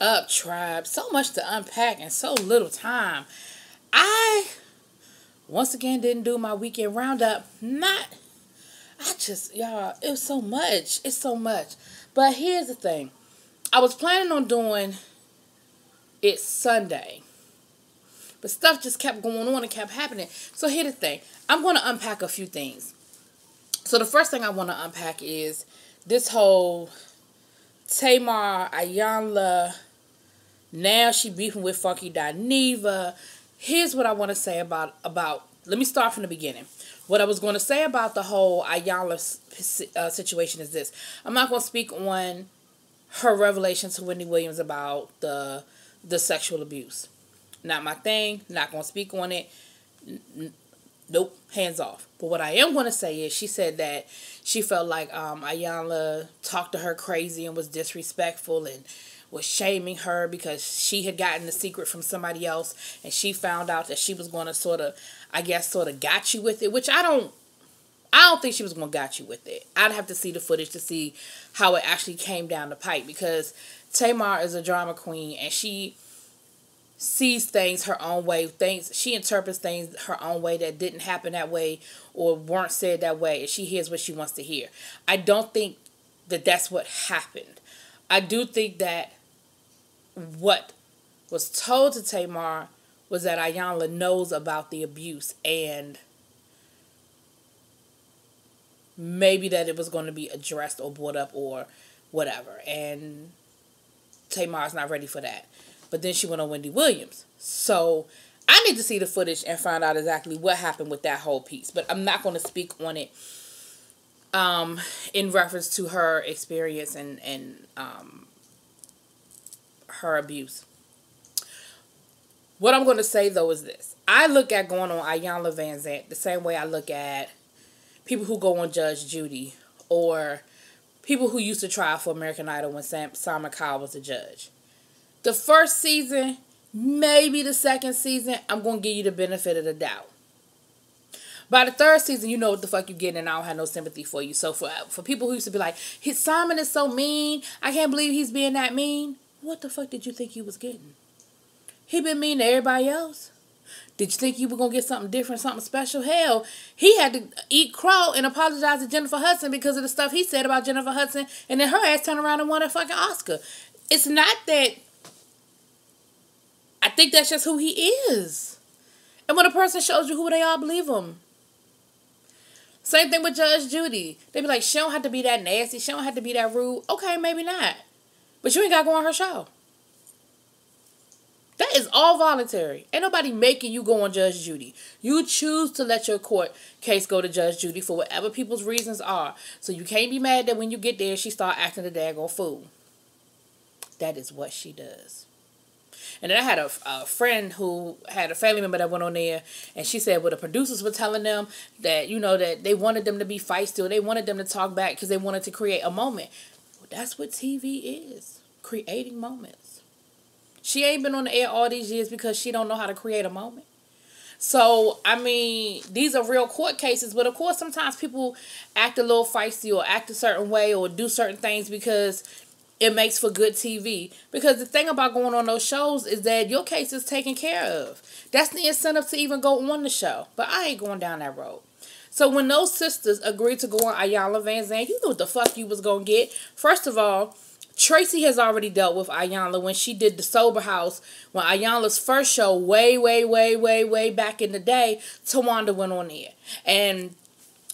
up, tribe? So much to unpack in so little time. I once again didn't do my weekend roundup. Not I just y'all, it was so much. It's so much. But here's the thing. I was planning on doing it Sunday. But stuff just kept going on and kept happening. So here's the thing. I'm going to unpack a few things. So the first thing I want to unpack is this whole Tamar Iyanla. Now she beefing with Funky Dineva. Here's what I want to say about about. Let me start from the beginning. What I was going to say about the whole Iyanla uh, situation is this. I'm not going to speak on her revelation to Wendy Williams about the the sexual abuse. Not my thing. Not going to speak on it. Nope, hands off. But what I am going to say is she said that she felt like um, Iyanla talked to her crazy and was disrespectful and was shaming her because she had gotten the secret from somebody else and she found out that she was going to sort of, I guess, sort of got you with it, which I don't. I don't think she was gonna got you with it. I'd have to see the footage to see how it actually came down the pipe because Tamar is a drama queen and she sees things her own way. Things she interprets things her own way that didn't happen that way or weren't said that way, and she hears what she wants to hear. I don't think that that's what happened. I do think that what was told to Tamar was that Iyanla knows about the abuse and maybe that it was going to be addressed or brought up or whatever. And Tamar's not ready for that. But then she went on Wendy Williams. So I need to see the footage and find out exactly what happened with that whole piece. But I'm not going to speak on it um, in reference to her experience and, and um, her abuse. What I'm going to say, though, is this. I look at going on Iyanla Vanzant the same way I look at people who go on Judge Judy or people who used to try for American Idol when Sam, Simon was a judge the first season, maybe the second season, I'm going to give you the benefit of the doubt. By the third season, you know what the fuck you're getting, and I don't have no sympathy for you. So for for people who used to be like, his Simon is so mean, I can't believe he's being that mean. What the fuck did you think he was getting? He been mean to everybody else. Did you think you were gonna get something different, something special? Hell, he had to eat crow and apologize to Jennifer Hudson because of the stuff he said about Jennifer Hudson, and then her ass turned around and won a fucking Oscar. It's not that I think that's just who he is. And when a person shows you who they are, believe them. Same thing with Judge Judy. They be like, she don't have to be that nasty. She don't have to be that rude. Okay, maybe not. But you ain't got to go on her show. That is all voluntary. Ain't nobody making you go on Judge Judy. You choose to let your court case go to Judge Judy for whatever people's reasons are. So you can't be mad that when you get there, she start acting a daggone fool. That is what she does. And then I had a, a friend who had a family member that went on there, and she said, well, the producers were telling them that, you know, that they wanted them to be feisty or they wanted them to talk back because they wanted to create a moment. That's what TV is creating moments. She ain't been on the air all these years because she don't know how to create a moment. So, I mean, these are real court cases, but of course, sometimes people act a little feisty or act a certain way or do certain things because it makes for good TV. Because the thing about going on those shows is that your case is taken care of. That's the incentive to even go on the show. But I ain't going down that road. So when those sisters agreed to go on Iyanla Van Vanzant, you knew what the fuck you was going to get. First of all, Traci has already dealt with Iyanla when she did the Sober House. When Iyanla's first show, way, way, way, way, way back in the day, Towanda went on there. And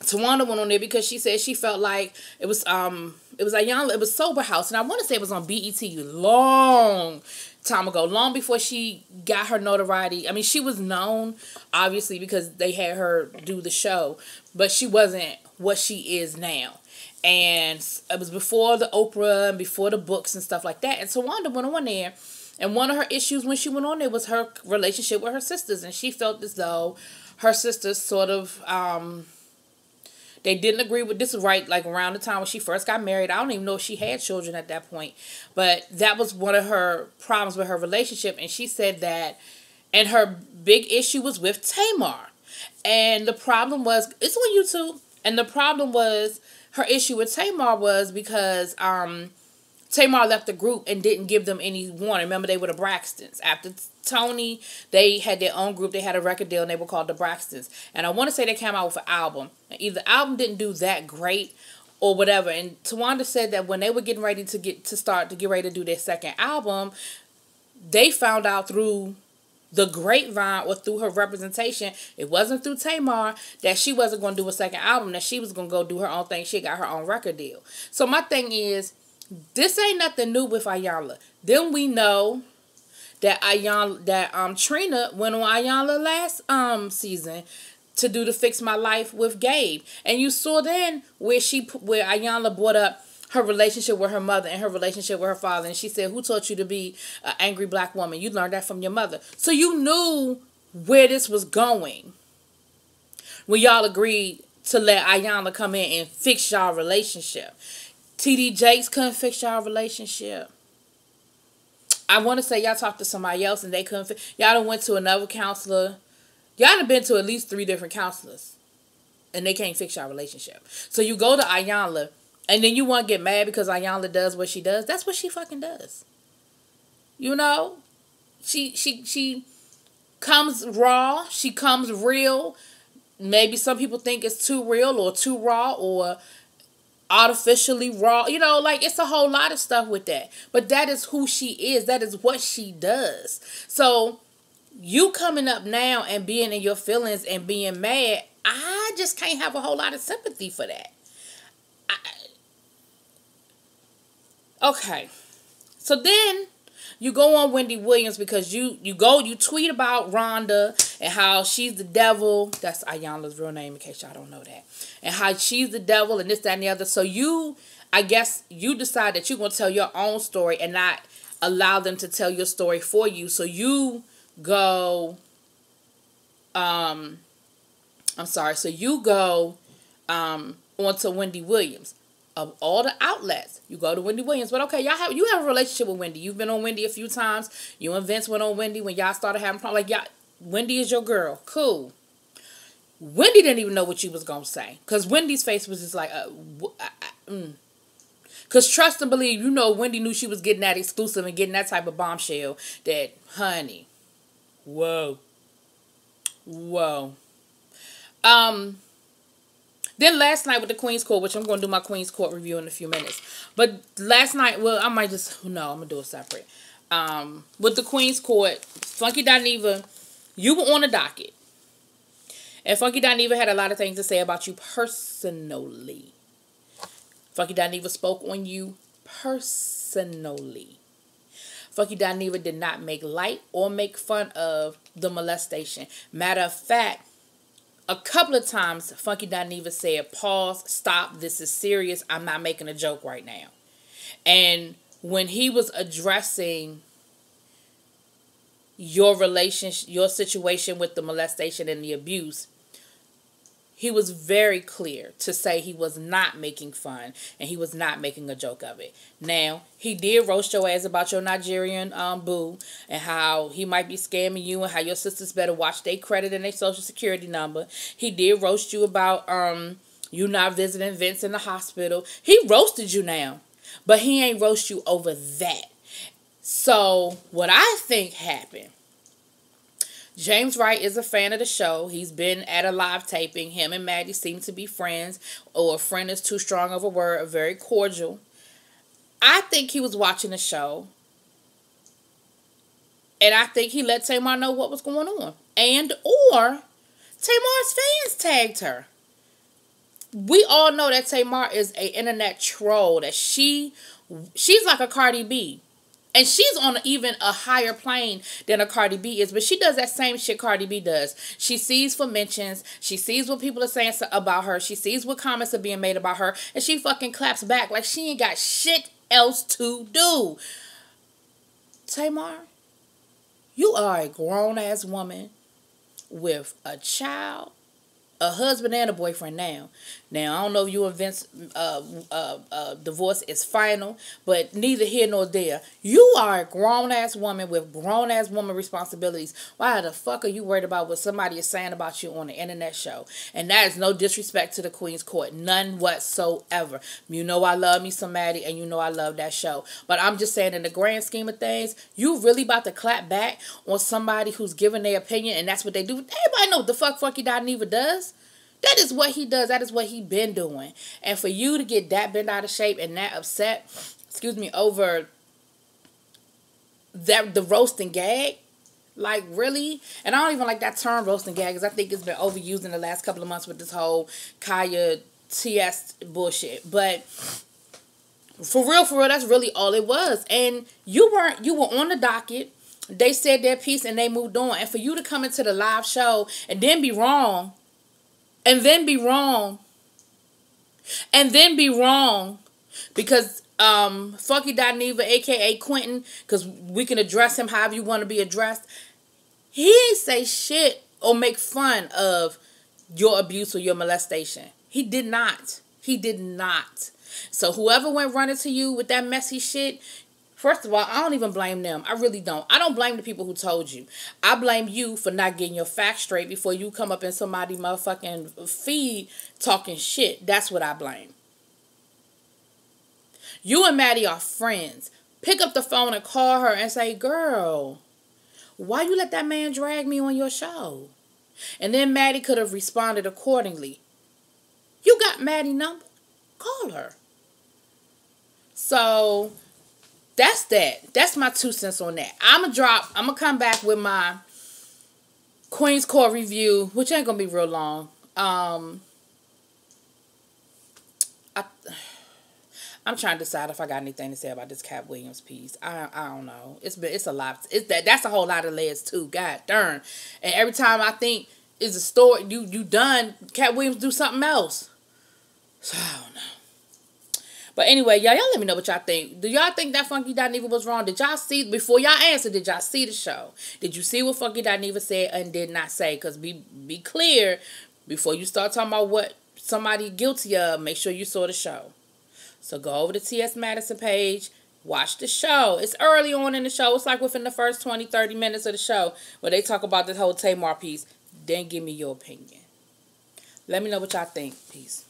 Towanda went on there because she said she felt like it was um it was Iyanla, it was Sober House, and I want to say it was on BET long time ago, long before she got her notoriety. I mean, she was known obviously because they had her do the show, but she wasn't what she is now. And it was before the Oprah and before the books and stuff like that. And Towanda went on there. And one of her issues when she went on there was her relationship with her sisters. And she felt as though her sisters sort of um, they didn't agree with this right like around the time when she first got married. I don't even know if she had children at that point. But that was one of her problems with her relationship. And she said that and her big issue was with Tamar. And the problem was it's on YouTube. And the problem was her issue with Tamar was because um Tamar left the group and didn't give them any warning. Remember, they were the Braxtons. After Toni, they had their own group. They had a record deal and they were called the Braxtons. And I want to say they came out with an album. Either the album didn't do that great or whatever. And Towanda said that when they were getting ready to get to start to get ready to do their second album, they found out through the grapevine or through her representation, it wasn't through Tamar that she wasn't going to do a second album, that she was going to go do her own thing. She got her own record deal. So my thing is, this ain't nothing new with Iyanla. Then we know that Iyanla, that um Trina went on Iyanla last um season to do the Fix My Life with Gabe, and you saw then where she where Iyanla brought up her relationship with her mother and her relationship with her father, and she said, "Who taught you to be an angry black woman? You learned that from your mother." So you knew where this was going when y'all agreed to let Iyanla come in and fix y'all relationship. TD Jakes couldn't fix y'all relationship. I want to say y'all talked to somebody else and they couldn't. Fi- y'all done went to another counselor. Y'all have been to at least three different counselors, and they can't fix y'all relationship. So you go to Iyanla, and then you want to get mad because Iyanla does what she does. That's what she fucking does. You know, she she she comes raw. She comes real. Maybe some people think it's too real or too raw or artificially raw. You know, like it's a whole lot of stuff with that. But that is who she is. That is what she does. So you coming up now and being in your feelings and being mad, I just can't have a whole lot of sympathy for that. I, okay. So then you go on Wendy Williams because you you go you tweet about Rhonda and how she's the devil. That's Iyanla's real name in case y'all don't know that. And how she's the devil and this, that, and the other. So you I guess you decide that you're gonna tell your own story and not allow them to tell your story for you. So you go um I'm sorry, so you go um on to Wendy Williams of all the outlets. You go to Wendy Williams, but okay, y'all have you have a relationship with Wendy. You've been on Wendy a few times. You and Vince went on Wendy when y'all started having problems. Like y'all, Wendy is your girl. Cool. Wendy didn't even know what you was gonna say, cause Wendy's face was just like, uh, mm. Cause trust and believe, you know, Wendy knew she was getting that exclusive and getting that type of bombshell. That honey, whoa, whoa. Um, then last night with the Queen's Court, which I'm going to do my Queen's Court review in a few minutes. But last night, well, I might just, no, I'm going to do it separate. Um, with the Queen's Court, Funky Dineva, you were on the docket. And Funky Dineva had a lot of things to say about you personally. Funky Dineva spoke on you personally. Funky Dineva did not make light or make fun of the molestation. Matter of fact, a couple of times Funky Dineva said, pause, stop, this is serious. I'm not making a joke right now. And when he was addressing your relationship, your situation with the molestation and the abuse, he was very clear to say he was not making fun and he was not making a joke of it. Now, he did roast your ass about your Nigerian um, boo and how he might be scamming you and how your sisters better watch their credit and their social security number. He did roast you about um you not visiting Vince in the hospital. He roasted you now, but he ain't roast you over that. So, what I think happened James Wright is a fan of the show. He's been at a live taping. Him and Maddie seem to be friends, or a friend is too strong of a word, very cordial. I think he was watching the show. And I think he let Tamar know what was going on. And or Tamar's fans tagged her. We all know that Tamar is a internet troll. That she she's like a Cardi B. And she's on even a higher plane than a Cardi B is, but she does that same shit Cardi B does. She sees for mentions, she sees what people are saying about her, she sees what comments are being made about her, and she fucking claps back like she ain't got shit else to do. Tamar, you are a grown ass woman with a child, a husband, and a boyfriend now. Now I don't know if your Vince uh, uh, uh, divorce is final, but neither here nor there. You are a grown ass woman with grown ass woman responsibilities. Why the fuck are you worried about what somebody is saying about you on the internet show? And that is no disrespect to the Queen's Court, none whatsoever. You know I love me some Maddie, and you know I love that show. But I'm just saying, in the grand scheme of things, you really about to clap back on somebody who's giving their opinion, and that's what they do. Everybody know what the fuck Funky Dineva does. That is what he does. That is what he been doing. And for you to get that bent out of shape and that upset, excuse me, over that the roasting gag, like really, and I don't even like that term roasting gag because I think it's been overused in the last couple of months with this whole Kaya TS bullshit. But for real, for real, that's really all it was. And you weren't you were on the docket. They said their piece and they moved on. And for you to come into the live show and then be wrong and then be wrong and then be wrong because um Funky Dineva, aka Quentin, because we can address him however you want to be addressed. He ain't say shit or make fun of your abuse or your molestation. He did not. He did not. So whoever went running to you with that messy shit, First of all, I don't even blame them. I really don't. I don't blame the people who told you. I blame you for not getting your facts straight before you come up in somebody motherfucking feed talking shit. That's what I blame. You and Maddie are friends. Pick up the phone and call her and say, girl, why you let that man drag me on your show? And then Maddie could have responded accordingly. You got Maddie number? Call her. So that's that. That's my two cents on that. I'm gonna drop. I'm gonna come back with my Queen's Court review, which ain't gonna be real long. Um, I, I'm trying to decide if I got anything to say about this Katt Williams piece. I I don't know. It's been it's a lot. It's that that's a whole lot of layers too. God darn. And every time I think is a story you you done, Katt Williams do something else. So I don't know. But anyway, y'all, y'all let me know what y'all think. Do y'all think that Funky Dineva was wrong? Did y'all see, before y'all answer, did y'all see the show? Did you see what Funky Dineva said and did not say? Because be, be clear, before you start talking about what somebody guilty of, make sure you saw the show. So go over to T.S. Madison page, watch the show. It's early on in the show. It's like within the first 20, 30 minutes of the show where they talk about this whole Tamar piece. Then give me your opinion. Let me know what y'all think. Peace.